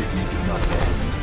Not do not end.